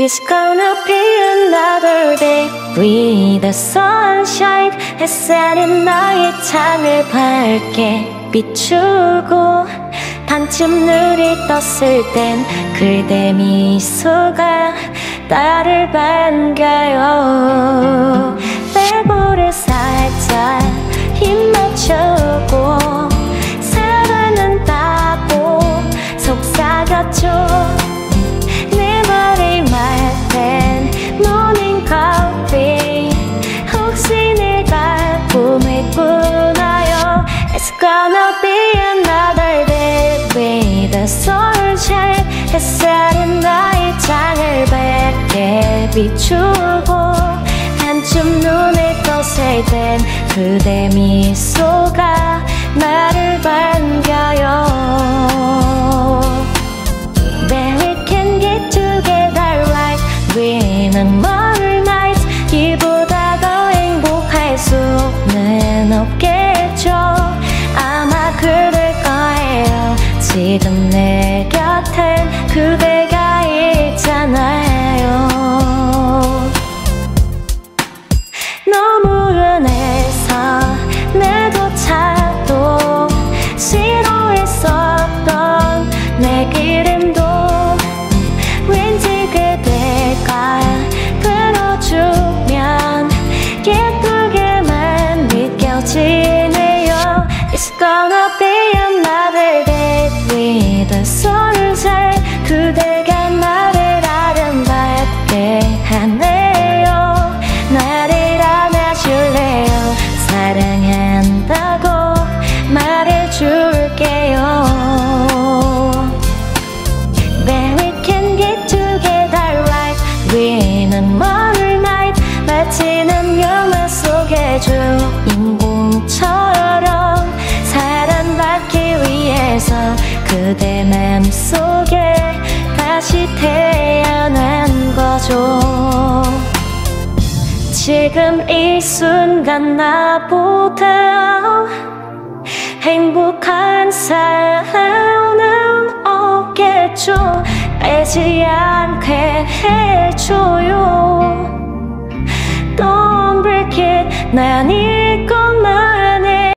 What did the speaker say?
It's gonna be another day with the sunshine 햇살은 나의 창을 밝게 비추고 반쯤 눈이 떴을 땐 그대 미소가 나를 반가요 비추고 한쯤 눈을 떴을 땐 그대 미소가 나를 반겨요. Then we can get together like we는 more nights 이보다 더 행복할 수는 없겠죠. 아마 그럴 거예요. 지금 내 너무 흔해서 내조차도 싫어했었던 내 이름도 왠지 그대가 불러주면 예쁘게만 느껴지네요. It's gonna be 다시 태어난 거죠. 지금 이 순간 나보다 행복한 사람은 없겠죠. 빼지 않게 해줘요. Don't break it. 난이